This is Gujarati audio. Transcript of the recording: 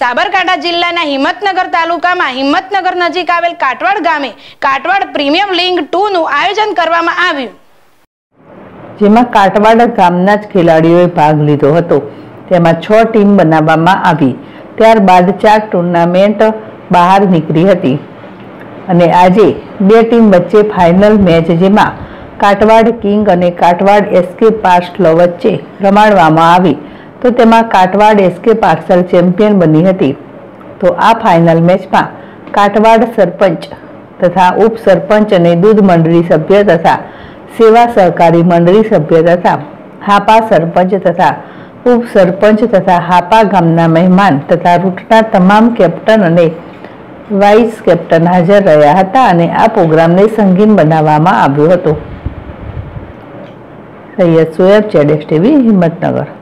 સાબરકાંઠા જિલ્લાના હિંમતનગર તાલુકામાં હિંમતનગર નજીક આવેલ કાટવાડ ગામે કાટવાડ પ્રીમિયમ લીગ ટુ નું આયોજન કરવામાં આવ્યું. જેમાં કાટવાડ ગામના જ ખેલાડીઓએ ભાગ લીધો હતો. તેમાં છ ટીમ બનાવવામાં આવી. ત્યારબાદ ચાર ટુર્નામેન્ટ બહાર નીકળી હતી. અને આજે બે ટીમ વચ્ચે ફાઇનલ મેચ જેમાં કાટવાડ કિંગ અને કાટવાડ એસકે પાસ્ટલો વચ્ચે રમાડવામાં આવી. તો તેમાં કાટવાડ એસકે પાર્સલ ચેમ્પિયન બની હતી. તો આ ફાઇનલ મેચમાં કાટવાડ સરપંચ તથા ઉપસરપંચ અને દૂધ મંડળી સભ્ય તથા સેવા સહકારી મંડળી સભ્ય તથા હાપા સરપંચ તથા ઉપસરપંચ તથા હાપા ગામના મહેમાન તથા રૂટના તમામ કેપ્ટન અને વાઇસ કેપ્ટન હાજર રહ્યા હતા અને આ પ્રોગ્રામને સંગીન બનાવવામાં આવ્યો હતો. સૈયદ સોએબ ચેડેશ ટીવી, હિંમતનગર.